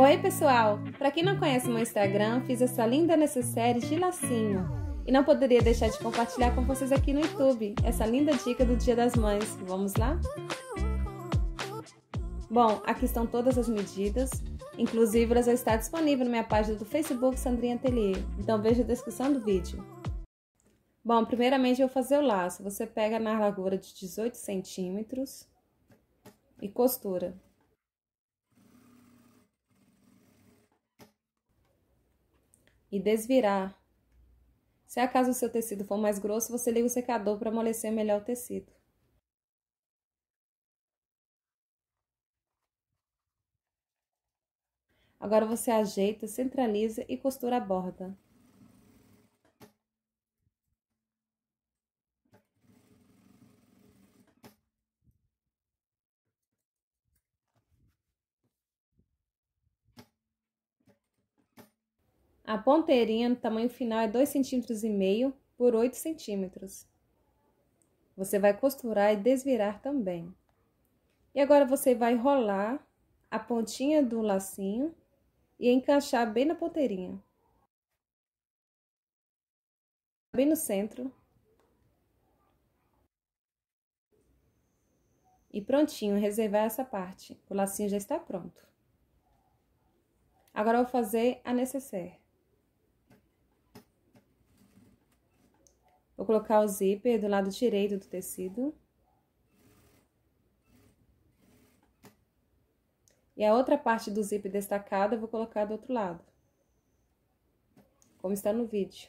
Oi, pessoal! Para quem não conhece meu Instagram, fiz essa linda necessaire de lacinho. E não poderia deixar de compartilhar com vocês aqui no YouTube essa linda dica do Dia das Mães. Vamos lá? Bom, aqui estão todas as medidas. Inclusive, elas já estão disponíveis na minha página do Facebook Sandrinha Atelier. Então veja a descrição do vídeo. Bom, primeiramente eu vou fazer o laço. Você pega na largura de 18 centímetros e costura. E desvirar. Se acaso o seu tecido for mais grosso, você liga o secador para amolecer melhor o tecido. Agora você ajeita, centraliza e costura a borda. A ponteirinha no tamanho final é 2,5 cm por 8 centímetros. Você vai costurar e desvirar também. E agora você vai rolar a pontinha do lacinho e encaixar bem na ponteirinha. Bem no centro. E prontinho, reservar essa parte. O lacinho já está pronto. Agora eu vou fazer a necessaire. Vou colocar o zíper do lado direito do tecido. E a outra parte do zíper destacada eu vou colocar do outro lado. Como está no vídeo.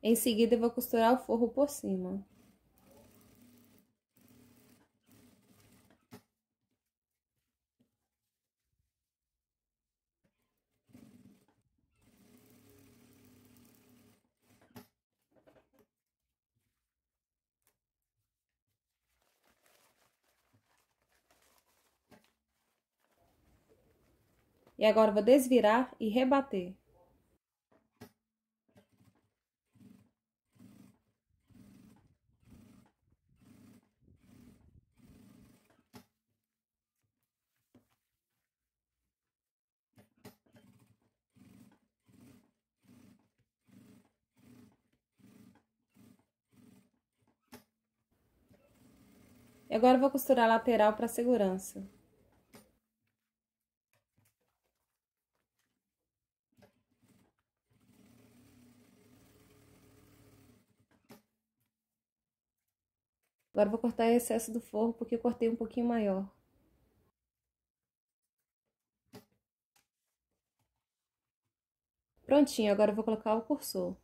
Em seguida, eu vou costurar o forro por cima. E agora vou desvirar e rebater. E agora vou costurar a lateral para segurança. Agora vou cortar o excesso do forro, porque eu cortei um pouquinho maior. Prontinho, agora vou colocar o cursor.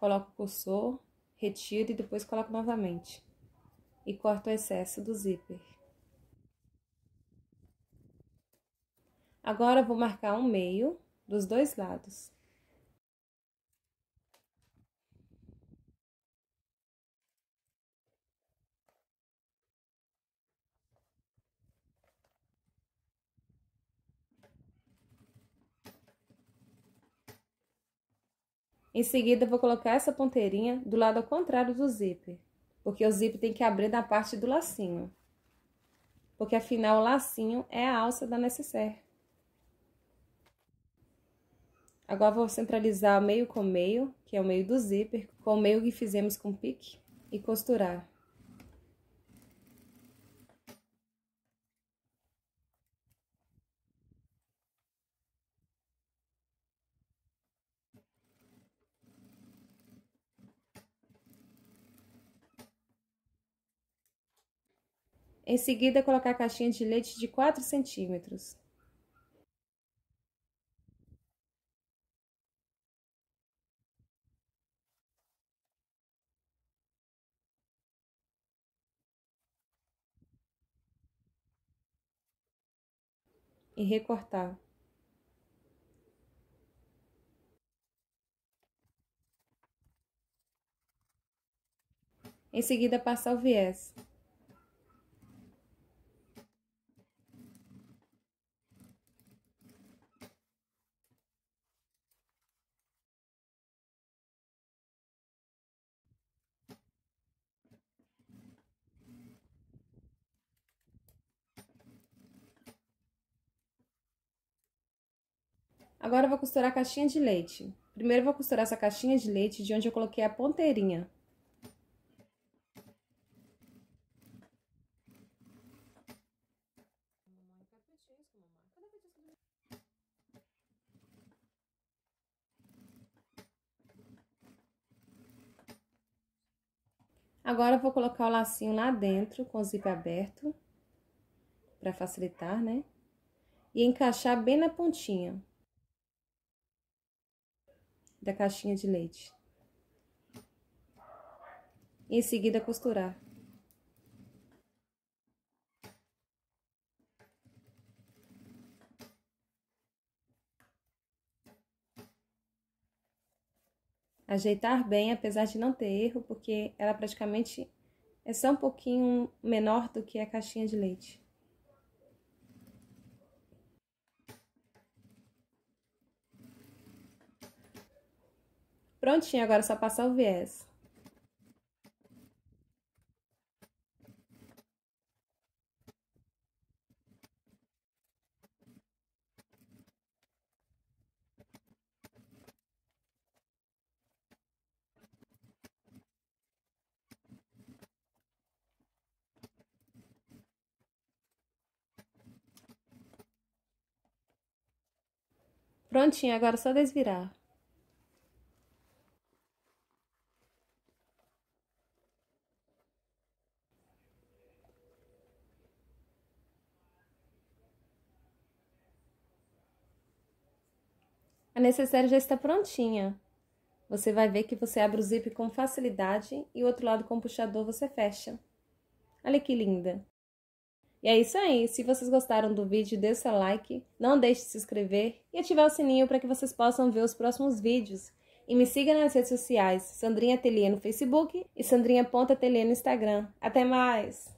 Coloco o cursor, retiro e depois coloco novamente. E corto o excesso do zíper. Agora, vou marcar um meio dos dois lados. Em seguida, vou colocar essa ponteirinha do lado ao contrário do zíper, porque o zíper tem que abrir na parte do lacinho. Porque afinal o lacinho é a alça da necessaire. Agora, vou centralizar meio com meio, que é o meio do zíper, com o meio que fizemos com pique, e costurar. Em seguida, colocar a caixinha de leite de 4 centímetros. E recortar. Em seguida, passar o viés. Agora eu vou costurar a caixinha de leite. Primeiro eu vou costurar essa caixinha de leite de onde eu coloquei a ponteirinha. Agora eu vou colocar o lacinho lá dentro com o zíper aberto, para facilitar, né? E encaixar bem na pontinha da caixinha de leite. Em seguida costurar. ajeitar bem, apesar de não ter erro, porque ela praticamente é só um pouquinho menor do que a caixinha de leite. Prontinho, agora é só passar o viés. Prontinho, agora é só desvirar. A necessária já está prontinha. Você vai ver que você abre o zíper com facilidade e o outro lado com o puxador você fecha. Olha que linda! E é isso aí. Se vocês gostaram do vídeo, dê seu like, não deixe de se inscrever e ativar o sininho para que vocês possam ver os próximos vídeos. E me siga nas redes sociais, Sandrinha Ateliê no Facebook e Sandrinha.ateliê no Instagram. Até mais!